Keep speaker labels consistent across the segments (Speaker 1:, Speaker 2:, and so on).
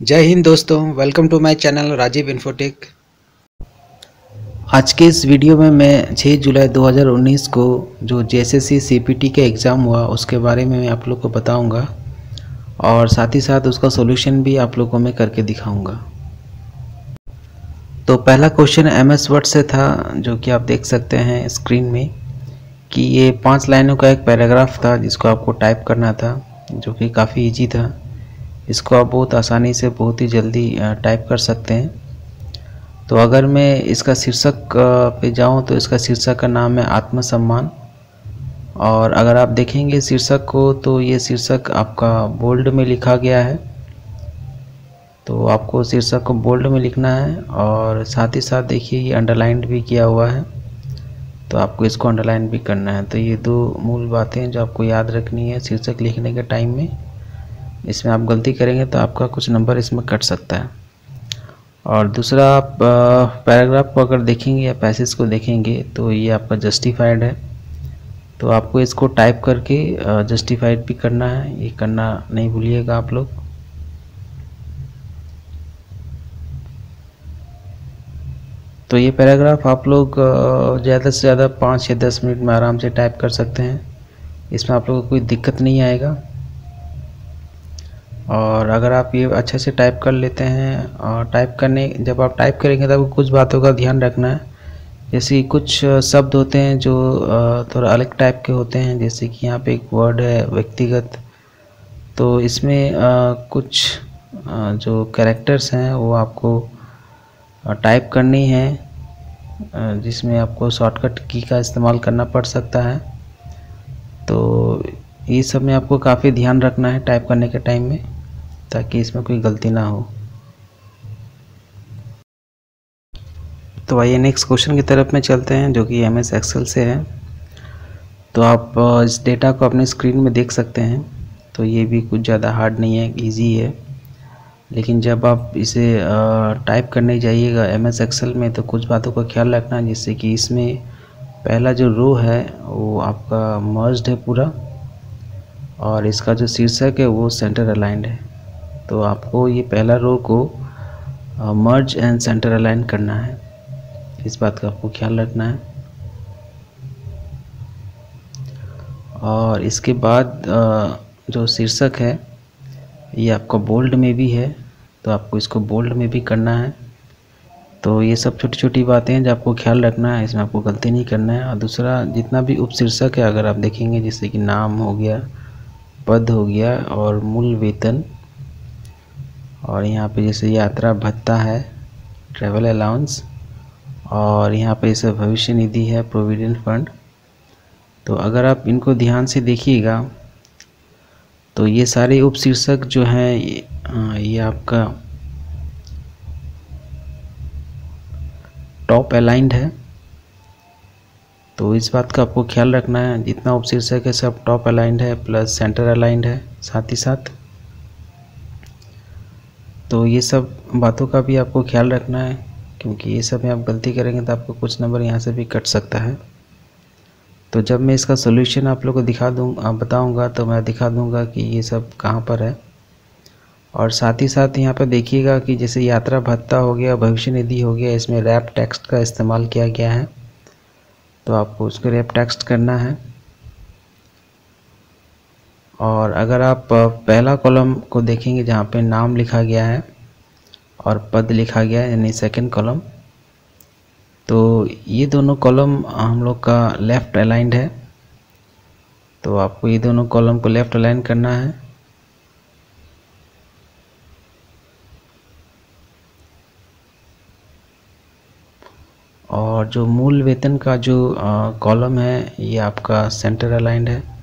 Speaker 1: जय हिंद दोस्तों welcome to my channel Rajiv Infotech आज के इस वीडियो में मैं 6 जुलाई 2019 को जो जेएसएससी सीपीटी का एग्ज़ाम हुआ, उसके बारे में मैं आप लोग को बताऊँगा और साथ ही साथ उसका सॉल्यूशन भी आप लोगों को मैं करके दिखाऊँगा। तो पहला क्वेश्चन एम एस वर्ड से था, जो कि आप देख सकते हैं स्क्रीन में कि ये पाँच लाइनों का एक पैराग्राफ था जिसको आपको टाइप करना था, जो कि काफ़ी ईजी था। इसको आप बहुत आसानी से बहुत ही जल्दी टाइप कर सकते हैं। तो अगर मैं इसका शीर्षक पे जाऊँ तो इसका शीर्षक का नाम है आत्मसम्मान। और अगर आप देखेंगे शीर्षक को तो ये शीर्षक आपका बोल्ड में लिखा गया है। तो आपको शीर्षक को बोल्ड में लिखना है और साथ ही साथ देखिए ये अंडरलाइंड भी किया हुआ है। तो आपको इसको अंडरलाइन भी करना है। तो ये दो मूल बातें जो आपको याद रखनी है शीर्षक लिखने के टाइम में। इसमें आप गलती करेंगे तो आपका कुछ नंबर इसमें कट सकता है। और दूसरा आप पैराग्राफ को अगर देखेंगे या पैसेज को देखेंगे तो ये आपका जस्टिफाइड है। तो आपको इसको टाइप करके जस्टिफाइड भी करना है। ये करना नहीं भूलिएगा आप लोग। तो ये पैराग्राफ आप लोग ज़्यादा से ज़्यादा पाँच या दस मिनट में आराम से टाइप कर सकते हैं। इसमें आप लोगों को कोई दिक्कत नहीं आएगा। और अगर आप ये अच्छे से टाइप कर लेते हैं, और टाइप करने, जब आप टाइप करेंगे, तब कुछ बातों का ध्यान रखना है। जैसे कुछ शब्द होते हैं जो थोड़ा अलग टाइप के होते हैं, जैसे कि यहाँ पे एक वर्ड है, व्यक्तिगत। तो इसमें कुछ जो कैरेक्टर्स हैं, वो आपको टाइप करनी है जिसमें आपको शॉर्टकट की का इस्तेमाल करना पड़ सकता है। तो ये सब में आपको काफ़ी ध्यान रखना है टाइप करने के टाइम में। ताकि इसमें कोई गलती ना हो। तो आइए नेक्स्ट क्वेश्चन की तरफ़ में चलते हैं, जो कि एम एस एक्सेल से है। तो आप इस डेटा को अपने स्क्रीन में देख सकते हैं। तो ये भी कुछ ज़्यादा हार्ड नहीं है इजी है। लेकिन जब आप इसे टाइप करने जाइएगा एम एस एक्सेल में तो कुछ बातों का ख्याल रखना, जिससे कि इसमें पहला जो रो है, वो आपका मर्ज्ड है पूरा। और इसका जो शीर्षक है, वो सेंटर अलाइंड है। तो आपको ये पहला रो को मर्ज एंड सेंटर अलाइन करना है। इस बात का आपको ख्याल रखना है। और इसके बाद जो शीर्षक है, ये आपका बोल्ड में भी है तो आपको इसको बोल्ड में भी करना है। तो ये सब छोटी छोटी बातें हैं जो आपको ख्याल रखना है, इसमें आपको गलती नहीं करना है। और दूसरा, जितना भी उपशीर्षक है, अगर आप देखेंगे, जैसे कि नाम हो गया, पद हो गया और मूल वेतन और यहाँ पे जैसे यात्रा भत्ता है ट्रैवल अलाउंस और यहाँ पे जैसे भविष्य निधि है प्रोविडेंट फंड तो अगर आप इनको ध्यान से देखिएगा तो ये सारे उपशीर्षक जो हैं ये, ये आपका टॉप अलाइंड है। तो इस बात का आपको ख्याल रखना है जितना उपशीर्षक है सब टॉप अलाइंड है प्लस सेंटर अलाइंड है साथ ही साथ। तो ये सब बातों का भी आपको ख्याल रखना है, क्योंकि ये सब में आप गलती करेंगे तो आपको कुछ नंबर यहाँ से भी कट सकता है। तो जब मैं इसका सोल्यूशन आप लोग को दिखा दूँ, आप बताऊँगा तो मैं दिखा दूँगा कि ये सब कहाँ पर है। और साथ ही साथ यहाँ पर देखिएगा कि जैसे यात्रा भत्ता हो गया, भविष्य निधि हो गया, इसमें रैप टेक्स्ट का इस्तेमाल किया गया है। तो आपको उसको रैप टेक्स्ट करना है। और अगर आप पहला कॉलम को देखेंगे जहाँ पे नाम लिखा गया है और पद लिखा गया है, यानी सेकंड कॉलम तो ये दोनों कॉलम हम लोग का लेफ़्ट अलाइंड है। तो आपको ये दोनों कॉलम को लेफ़्ट अलाइन करना है। और जो मूल वेतन का जो कॉलम है, ये आपका सेंटर अलाइंड है।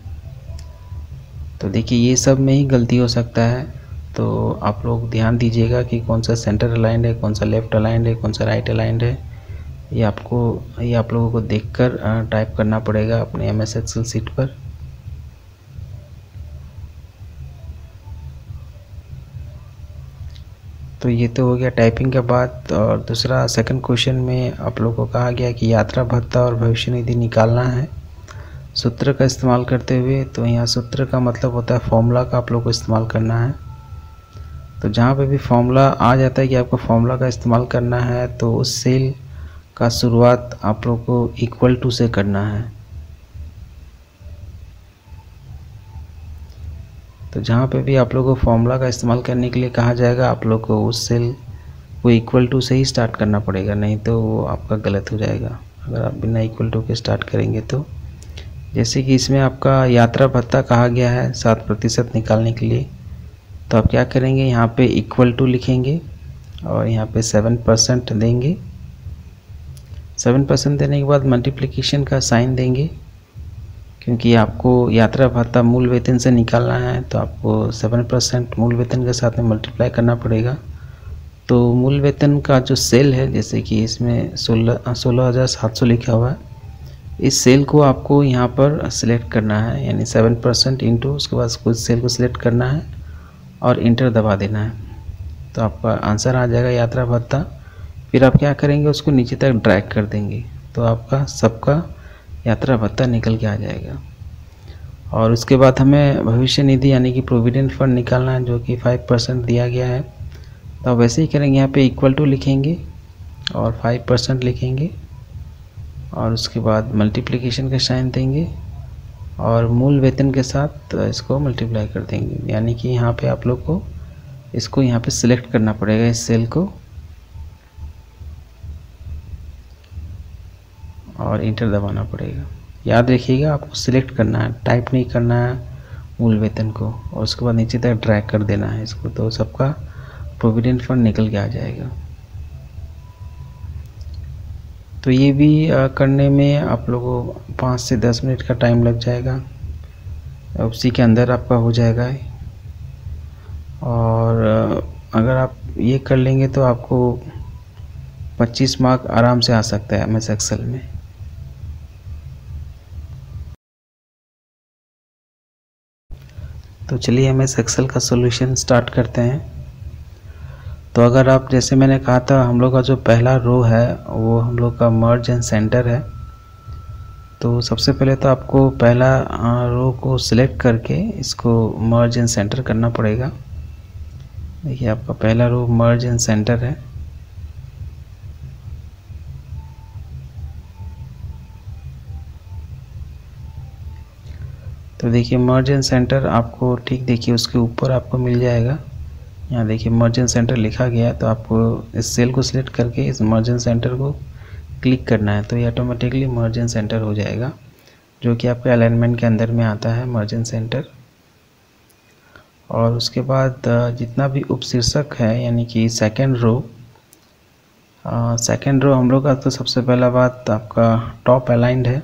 Speaker 1: तो देखिए, ये सब में ही गलती हो सकता है। तो आप लोग ध्यान दीजिएगा कि कौन सा सेंटर अलाइंड है, कौन सा लेफ़्ट अलाइंड है, कौन सा राइट अलाइंड है। ये आपको, ये आप लोगों को देखकर टाइप करना पड़ेगा अपने एम एस एक्सेल सीट पर। तो ये तो हो गया टाइपिंग के बाद और दूसरा सेकंड क्वेश्चन में आप लोगों को कहा गया कि यात्रा, भत्ता और भविष्य निधि निकालना है। सूत्र का इस्तेमाल करते हुए तो यहाँ सूत्र का मतलब होता है फॉर्मूला का आप लोग को इस्तेमाल करना है। तो जहाँ पे भी फॉर्मूला आ जाता है कि आपको फॉर्मूला का इस्तेमाल करना है तो उस सेल का शुरुआत आप लोग को इक्वल टू से करना है। तो जहाँ पे भी आप लोग को फॉर्मूला का इस्तेमाल करने के लिए कहा जाएगा, आप लोग को उस सेल को इक्वल टू से ही स्टार्ट करना पड़ेगा, नहीं तो वो आपका गलत हो जाएगा। अगर आप बिना इक्वल टू के स्टार्ट करेंगे तो। जैसे कि इसमें आपका यात्रा भत्ता कहा गया है सात प्रतिशत निकालने के लिए। तो आप क्या करेंगे? यहाँ पे इक्वल टू लिखेंगे और यहाँ पे सेवन परसेंट देंगे। सेवन परसेंट देने के बाद मल्टीप्लिकेशन का साइन देंगे। क्योंकि आपको यात्रा भत्ता मूल वेतन से निकालना है तो आपको सेवन परसेंट मूल वेतन के साथ में मल्टीप्लाई करना पड़ेगा। तो मूल वेतन का जो सेल है, जैसे कि इसमें सोलह सोलह हज़ार सात सौ लिखा हुआ है इस सेल को आपको यहाँ पर सिलेक्ट करना है, यानी सेवन परसेंट इंटू उसके बाद कुछ सेल को सिलेक्ट करना है और इंटर दबा देना है। तो आपका आंसर आ जाएगा यात्रा भत्ता। फिर आप क्या करेंगे, उसको नीचे तक ड्रैग कर देंगे। तो आपका सबका यात्रा भत्ता निकल के आ जाएगा। और उसके बाद हमें भविष्य निधि, यानी कि प्रोविडेंट फंड निकालना है, जो कि फाइव परसेंट दिया गया है। तो वैसे ही करेंगे, यहाँ पे इक्वल टू लिखेंगे और फाइव परसेंट लिखेंगे। और उसके बाद मल्टीप्लिकेशन का साइन देंगे और मूल वेतन के साथ इसको मल्टीप्लाई कर देंगे। यानी कि यहाँ पे आप लोग को इसको यहाँ पे सिलेक्ट करना पड़ेगा इस सेल को। और इंटर दबाना पड़ेगा। याद रखिएगा, आपको सिलेक्ट करना है टाइप नहीं करना है मूल वेतन को। और उसके बाद नीचे तक ड्रैग कर देना है इसको तो सबका प्रोविडेंट फंड निकल के आ जाएगा। तो ये भी करने में आप लोगों को पाँच से दस मिनट का टाइम लग जाएगा। उसी के अंदर आपका हो जाएगा और अगर आप ये कर लेंगे तो आपको 25 मार्क आराम से आ सकता है एम एस एक्सेल में। तो चलिए हम इस एक्सेल का सॉल्यूशन स्टार्ट करते हैं। तो अगर आप, जैसे मैंने कहा था, हम लोग का जो पहला रो है, वो हम लोग का मर्ज एंड सेंटर है। तो सबसे पहले तो आपको पहला रो को सिलेक्ट करके इसको मर्ज एंड सेंटर करना पड़ेगा। देखिए, आपका पहला रो मर्ज एंड सेंटर है। तो देखिए मर्जन सेंटर आपको, ठीक देखिए, उसके ऊपर आपको मिल जाएगा। यहाँ देखिए मर्जन सेंटर लिखा गया है तो आपको इस सेल को सिलेक्ट करके इस मर्जन सेंटर को क्लिक करना है तो ये ऑटोमेटिकली मर्जन सेंटर हो जाएगा, जो कि आपके अलाइनमेंट के अंदर में आता है मर्जन सेंटर और उसके बाद जितना भी उपशीर्षक है, यानी कि सेकेंड रो सेकेंड रो हम लोग का तो सबसे पहला बात आपका टॉप अलाइंड है।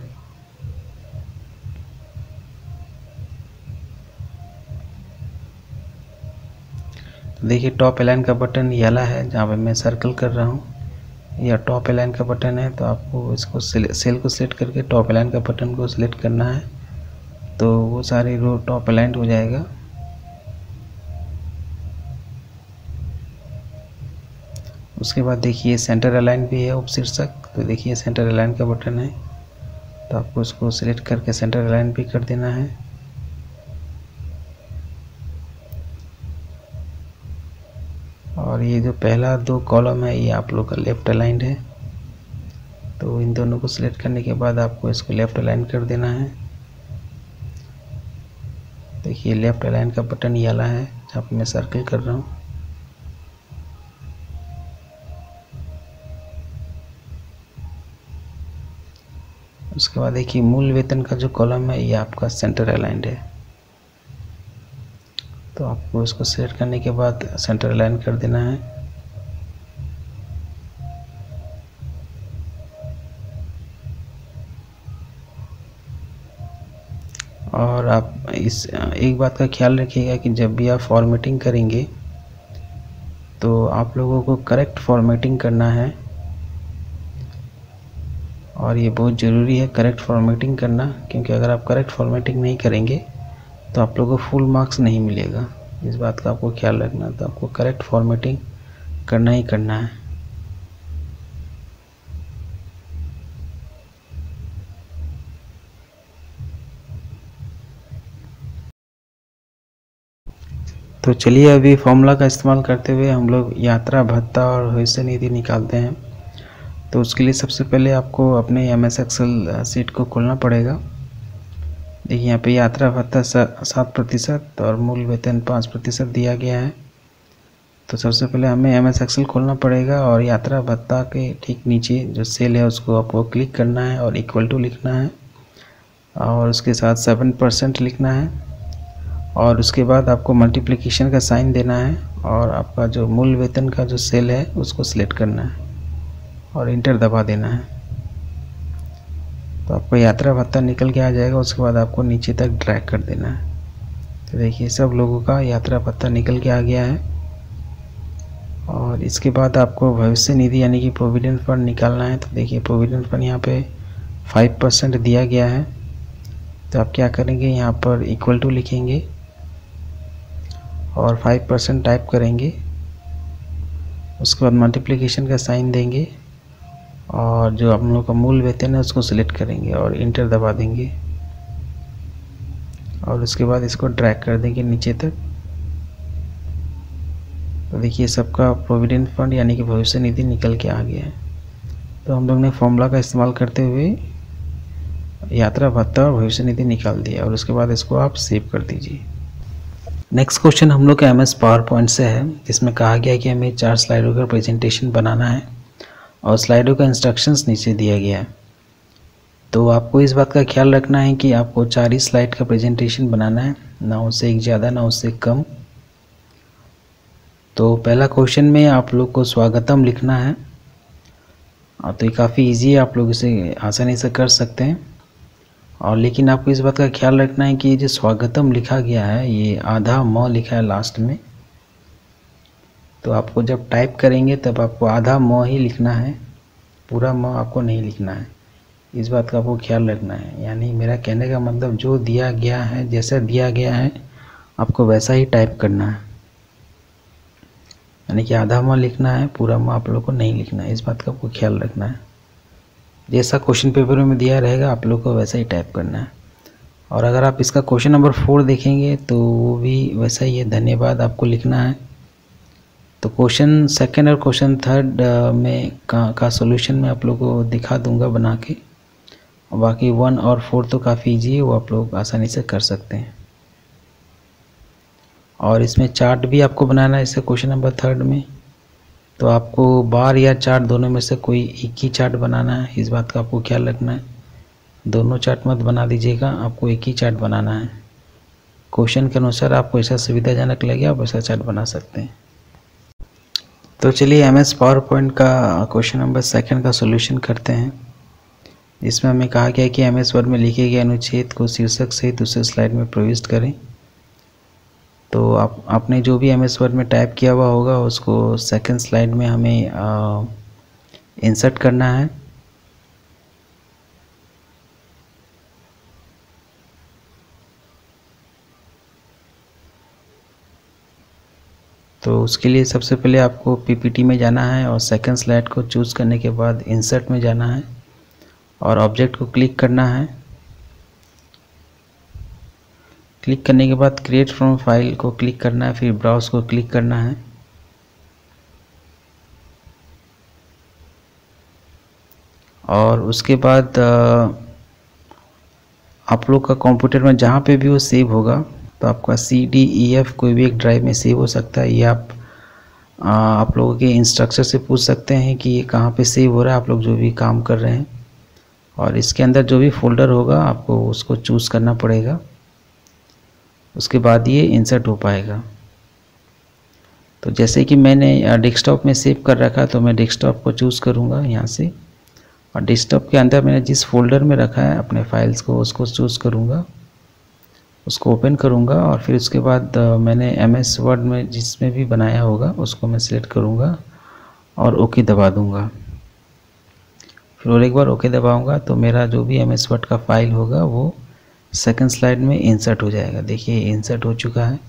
Speaker 1: देखिए टॉप एलाइन का बटन येला है, जहाँ पे मैं सर्कल कर रहा हूँ। या टॉप एलाइन का बटन है तो आपको इसको सेल को सिलेक्ट करके टॉप एलाइन का बटन को सिलेक्ट करना है। तो वो सारी रो टॉप अलाइंड हो जाएगा। उसके बाद देखिए सेंटर अलाइन भी है उपशीर्षक। तो देखिए सेंटर अलाइन का बटन है। तो आपको इसको सिलेक्ट करके सेंटर अलाइन भी कर देना है। और ये जो पहला दो कॉलम है, ये आप लोग का लेफ़्ट अलाइंड है। तो इन दोनों को सिलेक्ट करने के बाद आपको इसको लेफ़्ट अलाइन कर देना है। देखिए लेफ़्ट अलाइन का बटन ये है, जहाँ पर मैं सर्कल कर रहा हूँ। उसके बाद देखिए, मूल वेतन का जो कॉलम है, ये आपका सेंटर अलाइंड है। तो आपको इसको सेलेक्ट करने के बाद सेंटर लाइन कर देना है। और आप इस, एक बात का ख्याल रखिएगा कि जब भी आप फॉर्मेटिंग करेंगे तो आप लोगों को करेक्ट फॉर्मेटिंग करना है। और ये बहुत ज़रूरी है करेक्ट फॉर्मेटिंग करना, क्योंकि अगर आप करेक्ट फॉर्मेटिंग नहीं करेंगे तो आप लोगों को फुल मार्क्स नहीं मिलेगा। इस बात का आपको ख्याल रखना है तो आपको करेक्ट फॉर्मेटिंग करना ही करना है। तो चलिए अभी फॉर्मूला का इस्तेमाल करते हुए हम लोग यात्रा, भत्ता और भविष्य निधि निकालते हैं। तो उसके लिए सबसे पहले आपको अपने एम एस एक्सल सीट को खोलना पड़ेगा। देखिए, यहाँ पे यात्रा भत्ता सात प्रतिशत और मूल वेतन पाँच प्रतिशत दिया गया है। तो सबसे पहले हमें एम एस एक्सल खोलना पड़ेगा और यात्रा भत्ता के ठीक नीचे जो सेल है, उसको आपको क्लिक करना है और इक्वल टू लिखना है। और उसके साथ सेवन परसेंट लिखना है। और उसके बाद आपको मल्टीप्लिकेशन का साइन देना है और आपका जो मूल वेतन का जो सेल है, उसको सिलेक्ट करना है और इंटर दबा देना है। तो आपको यात्रा भत्ता निकल के आ जाएगा, उसके बाद आपको नीचे तक ड्रैग कर देना है। तो देखिए, सब लोगों का यात्रा भत्ता निकल के आ गया है। और इसके बाद आपको भविष्य निधि यानी कि प्रोविडेंट फंड निकालना है। तो देखिए प्रोविडेंट फंड यहाँ पे फाइव परसेंट दिया गया है। तो आप क्या करेंगे, यहाँ पर इक्वल टू लिखेंगे और फाइव परसेंट टाइप करेंगे। उसके बाद मल्टीप्लिकेशन का साइन देंगे। और जो आप लोग का मूल वेतन है, उसको सिलेक्ट करेंगे और इंटर दबा देंगे। और उसके बाद इसको ड्रैग कर देंगे नीचे तक। तो देखिए, सबका प्रोविडेंट फंड यानी कि भविष्य निधि निकल के आ गया है। तो हम लोग ने फॉर्मूला का इस्तेमाल करते हुए यात्रा भत्ता और भविष्य निधि निकाल दिया और उसके बाद इसको आप सेव कर दीजिए। नेक्स्ट क्वेश्चन हम लोग का एम एस पावर पॉइंट से है, जिसमें कहा गया कि हमें चार स्लाइडों का प्रेजेंटेशन बनाना है। और स्लाइडों का इंस्ट्रक्शंस नीचे दिया गया है। तो आपको इस बात का ख्याल रखना है कि आपको चार ही स्लाइड का प्रेजेंटेशन बनाना है, ना उससे एक ज़्यादा, ना उससे कम। तो पहला क्वेश्चन में आप लोग को स्वागतम लिखना है। तो ये काफ़ी इजी है, आप लोग इसे आसानी से कर सकते हैं। और लेकिन आपको इस बात का ख्याल रखना है कि ये जो स्वागतम लिखा गया है, ये आधा, म लिखा है लास्ट में। तो आपको जब टाइप करेंगे, तब आपको आधा म ही लिखना है, पूरा म आपको नहीं लिखना है। इस बात का आपको ख्याल रखना है। यानी मेरा कहने का मतलब जो दिया गया है, जैसा दिया गया है, आपको वैसा ही टाइप करना है। यानी कि आधा म लिखना है, पूरा म आप लोग को नहीं लिखना है। इस बात का आपको ख्याल रखना है। जैसा क्वेश्चन पेपर में दिया रहेगा, आप लोग को वैसा ही टाइप करना है। और अगर आप इसका क्वेश्चन नंबर फोर देखेंगे तो वो भी वैसा ही है। धन्यवाद, आपको लिखना है। तो क्वेश्चन सेकंड और क्वेश्चन थर्ड में का, का सोल्यूशन मैं आप लोग को दिखा दूँगा बना के। बाकी वन और फोर तो काफ़ी ईजी है वो आप लोग आसानी से कर सकते हैं। और इसमें चार्ट भी आपको बनाना है इससे क्वेश्चन नंबर थर्ड में। तो आपको बार या चार्ट दोनों में से कोई एक ही चार्ट बनाना है इस बात का आपको ख्याल रखना है। दोनों चार्ट मत बना दीजिएगा आपको एक ही चार्ट बनाना है। क्वेश्चन के अनुसार आपको ऐसा सुविधाजनक लगे आप ऐसा चार्ट बना सकते हैं। तो चलिए एम एस पावर पॉइंट का क्वेश्चन नंबर सेकंड का सोल्यूशन करते हैं। इसमें हमें कहा गया कि एम एस वर्ड में लिखे गए अनुच्छेद को शीर्षक से दूसरे स्लाइड में प्रविष्ट करें। तो आप, आपने जो भी एम एस वर्ड में टाइप किया हुआ होगा, उसको सेकंड स्लाइड में हमें इंसर्ट करना है। तो उसके लिए सबसे पहले आपको पीपीटी में जाना है और सेकंड स्लाइड को चूज़ करने के बाद इंसर्ट में जाना है और ऑब्जेक्ट को क्लिक करना है। क्लिक करने के बाद क्रिएट फ्रॉम फ़ाइल को क्लिक करना है, फिर ब्राउज को क्लिक करना है। और उसके बाद आप लोग का कंप्यूटर में जहाँ पे भी वो सेव होगा तो आपका सी डी ई एफ़ कोई भी एक ड्राइव में सेव हो सकता है ये आप आ, आप लोगों के इंस्ट्रक्चर से पूछ सकते हैं कि ये कहाँ पे सेव हो रहा है आप लोग जो भी काम कर रहे हैं। और इसके अंदर जो भी फोल्डर होगा आपको उसको चूज़ करना पड़ेगा। उसके बाद ये इंसर्ट हो पाएगा। तो जैसे कि मैंने डेस्कटॉप में सेव कर रखा तो मैं डेस्कटॉप को चूज़ करूँगा यहाँ से। और डेस्कटॉप के अंदर मैंने जिस फोल्डर में रखा है अपने फाइल्स को उसको चूज़ करूँगा। उसको ओपन करूँगा और फिर उसके बाद मैंने एम एस वर्ड में जिसमें भी बनाया होगा, उसको मैं सिलेक्ट करूँगा और ओके दबा दूँगा। फिर और एक बार ओके दबाऊँगा तो मेरा जो भी एम एस वर्ड का फ़ाइल होगा, वो सेकंड स्लाइड में इंसर्ट हो जाएगा। देखिए इंसर्ट हो चुका है।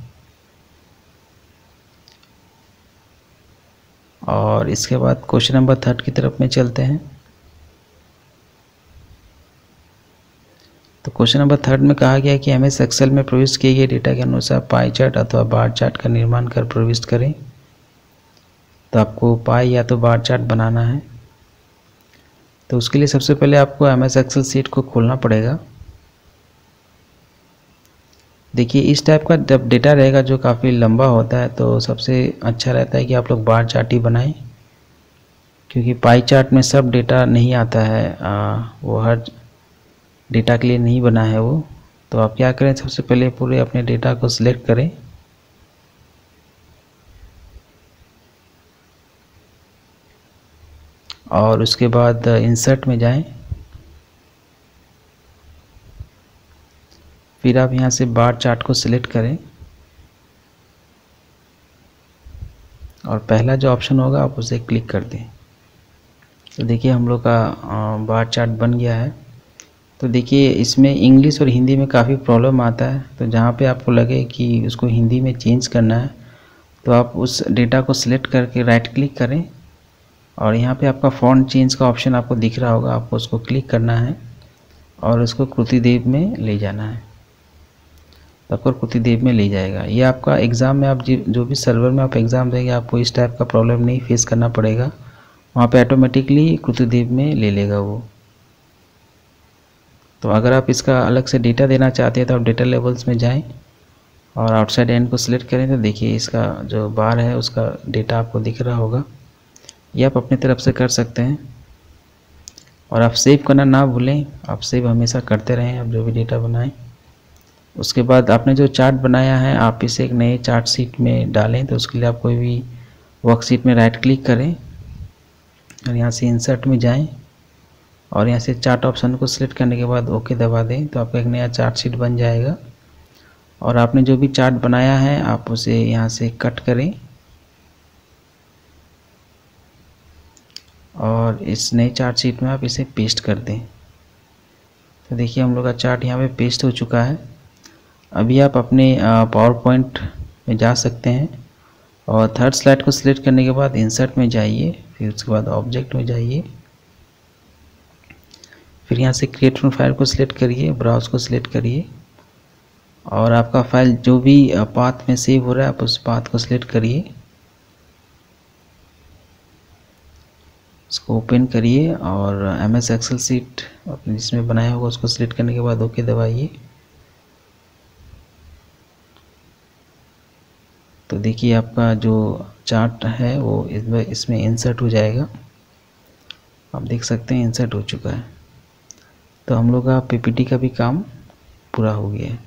Speaker 1: और इसके बाद क्वेश्चन नंबर थर्ड की तरफ़ में चलते हैं। तो क्वेश्चन नंबर थर्ड में कहा गया कि एम एस एक्सेल में प्रविष्ट किए गए डेटा के अनुसार पाई चार्ट अथवा बार चार्ट का निर्माण कर प्रविष्ट करें। तो आपको पाई या तो बार चार्ट बनाना है। तो उसके लिए सबसे पहले आपको एम एस एक्सेल सीट को खोलना पड़ेगा। देखिए इस टाइप का जब डेटा रहेगा जो काफ़ी लंबा होता है तो सबसे अच्छा रहता है कि आप लोग बार चार्ट ही बनाएँ। क्योंकि पाई चार्ट में सब डेटा नहीं आता है आ, वो हर डेटा के लिए नहीं बना है वो तो आप क्या करें? सबसे पहले पूरे अपने डेटा को सिलेक्ट करें। और उसके बाद इंसर्ट में जाएँ। फिर आप यहाँ से बार चार्ट को सिलेक्ट करें। और पहला जो ऑप्शन होगा, आप उसे क्लिक कर दें। तो देखिए, हम लोग का बार चार्ट बन गया है। तो देखिए, इसमें इंग्लिश और हिंदी में काफ़ी प्रॉब्लम आता है। तो जहाँ पे आपको लगे कि उसको हिंदी में चेंज करना है तो आप उस डेटा को सिलेक्ट करके राइट क्लिक करें और यहाँ पे आपका फ़ॉन्ट चेंज का ऑप्शन आपको दिख रहा होगा। आपको उसको क्लिक करना है और उसको कृतिदेव में ले जाना है। तो आपको कृतिदेव में ले जाएगा। ये आपका एग्ज़ाम में आप जो भी सर्वर में आप एग्ज़ाम देंगे, आपको इस टाइप का प्रॉब्लम नहीं फेस करना पड़ेगा। वहाँ पे ऑटोमेटिकली कृतिदेव में ले लेगा वो। तो अगर आप इसका अलग से डेटा देना चाहते हैं तो आप डेटा लेवल्स में जाएँ और आउटसाइड एंड को सिलेक्ट करें तो देखिए इसका जो बार है उसका डेटा आपको दिख रहा होगा। ये आप अपनी तरफ़ से कर सकते हैं और आप सेव करना ना भूलें, आप सेव हमेशा करते रहें, आप जो भी डेटा बनाएँ। उसके बाद आपने जो चार्ट बनाया है, आप इसे एक नए चार्ट सीट में डालें तो उसके लिए आप कोई भी वर्कशीट में राइट क्लिक करें और यहाँ से इंसर्ट में जाएँ। और यहाँ से चार्ट ऑप्शन को सिलेक्ट करने के बाद ओके दबा दें तो आपका एक नया चार्ट शीट बन जाएगा। और आपने जो भी चार्ट बनाया है, आप उसे यहाँ से कट करें। और इस नए चार्ट शीट में आप इसे पेस्ट कर दें। तो देखिए, हम लोग का चार्ट यहाँ पे पेस्ट हो चुका है। अभी आप अपने पावर पॉइंट में जा सकते हैं और थर्ड स्लाइड को सिलेक्ट करने के बाद इंसर्ट में जाइए, फिर उसके बाद ऑब्जेक्ट में जाइए। फिर यहाँ से क्रिएट फ्रॉम फ़ाइल को सिलेक्ट करिए ब्राउज को सिलेक्ट करिए। और आपका फ़ाइल जो भी पाथ में सेव हो रहा है, आप उस पाथ को सिलेक्ट करिए। इसको ओपन करिए और एम एस एक्सल सीट अपने जिसमें बनाया होगा, उसको सिलेक्ट करने के बाद ओके दबाइए। तो देखिए आपका जो चार्ट है, वो इसमें इसमें इंसर्ट हो जाएगा। आप देख सकते हैं इंसर्ट हो चुका है। तो हम लोग का पीपीटी का भी काम पूरा हो गया है।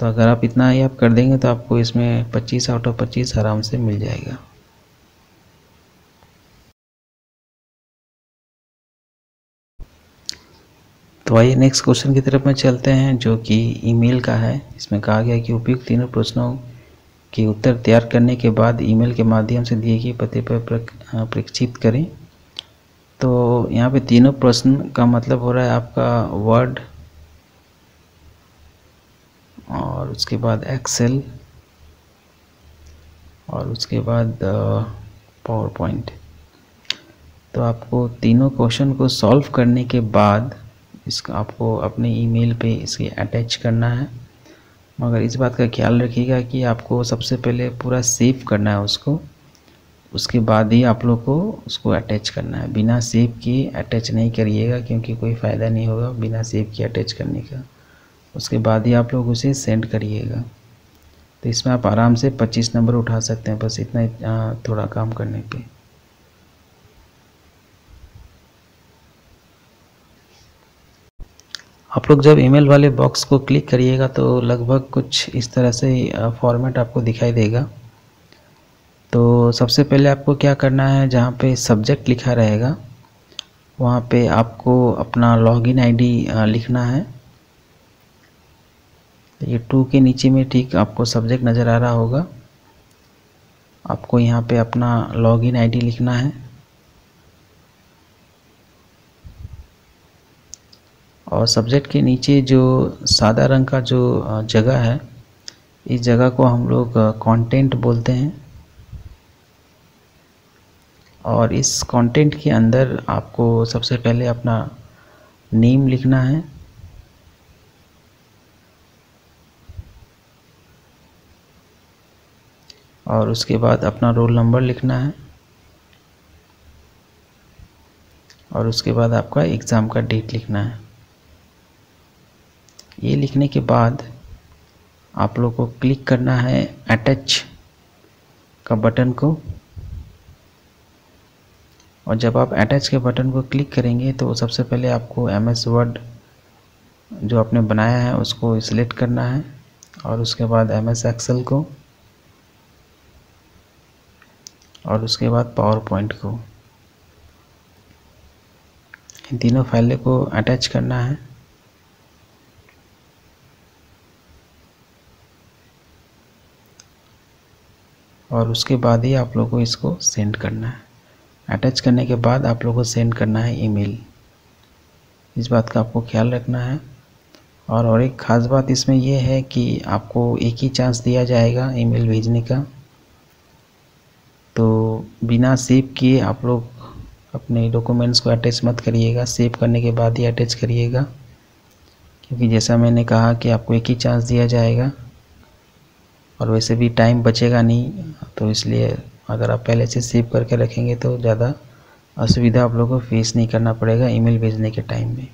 Speaker 1: तो अगर आप इतना ही आप कर देंगे तो आपको इसमें 25 आउट ऑफ़ 25 आराम से मिल जाएगा। तो आइए नेक्स्ट क्वेश्चन की तरफ़ में चलते हैं, जो कि ईमेल का है। इसमें कहा गया कि उपयुक्त तीनों प्रश्नों के उत्तर तैयार करने के बाद ईमेल के माध्यम से दिए गए पते पर प्रेक्षित करें। यहाँ पे तीनों प्रश्न का मतलब हो रहा है आपका वर्ड और उसके बाद एक्सेल और उसके बाद पावर पॉइंट तो आपको तीनों क्वेश्चन को सॉल्व करने के बाद इसका आपको अपने ईमेल पे इसे अटैच करना है। मगर इस बात का ख्याल रखिएगा कि आपको सबसे पहले पूरा सेव करना है उसको। उसके बाद ही आप लोग को उसको अटैच करना है। बिना सेव के अटैच नहीं करिएगा क्योंकि कोई फ़ायदा नहीं होगा बिना सेव के अटैच करने का। उसके बाद ही आप लोग उसे सेंड करिएगा। तो इसमें आप आराम से 25 नंबर उठा सकते हैं बस इतना थोड़ा काम करने पे। आप लोग जब ईमेल वाले बॉक्स को क्लिक करिएगा तो लगभग कुछ इस तरह से फॉर्मेट आपको दिखाई देगा। तो सबसे पहले आपको क्या करना है, जहाँ पे सब्जेक्ट लिखा रहेगा, वहाँ पे आपको अपना लॉगिन आईडी लिखना है। ये टू के नीचे में ठीक आपको सब्जेक्ट नज़र आ रहा होगा। आपको यहाँ पे अपना लॉगिन आईडी लिखना है। और सब्जेक्ट के नीचे जो सादा रंग का जो जगह है, इस जगह को हम लोग कंटेंट बोलते हैं। और इस कंटेंट के अंदर आपको सबसे पहले अपना नेम लिखना है। और उसके बाद अपना रोल नंबर लिखना है। और उसके बाद आपका एग्ज़ाम का डेट लिखना है। ये लिखने के बाद आप लोग को क्लिक करना है अटैच का बटन को। और जब आप अटैच के बटन को क्लिक करेंगे तो सबसे पहले आपको एम एस वर्ड जो आपने बनाया है, उसको सिलेक्ट करना है और उसके बाद एम एस एक्सेल को और उसके बाद पावर पॉइंट को। इन तीनों फाइलों को अटैच करना है। और उसके बाद ही आप लोगों को इसको सेंड करना है। अटैच करने के बाद आप लोग को सेंड करना है ईमेल इस बात का आपको ख्याल रखना है। और और एक ख़ास बात इसमें यह है कि आपको एक ही चांस दिया जाएगा ईमेल भेजने का। तो बिना सेव किए आप लोग अपने डॉक्यूमेंट्स को अटैच मत करिएगा। सेव करने के बाद ही अटैच करिएगा। क्योंकि जैसा मैंने कहा कि आपको एक ही चांस दिया जाएगा। और वैसे भी टाइम बचेगा नहीं तो इसलिए अगर आप पहले से सेव करके रखेंगे तो ज़्यादा असुविधा आप लोगों को फेस नहीं करना पड़ेगा ईमेल भेजने के टाइम में।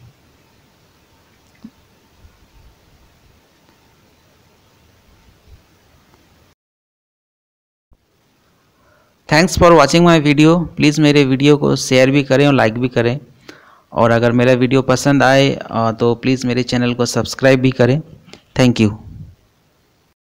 Speaker 1: Thanks for watching my video please मेरे वीडियो को शेयर भी करें और लाइक भी करें। और अगर मेरा वीडियो पसंद आए तो प्लीज़ मेरे चैनल को सब्सक्राइब भी करें। Thank you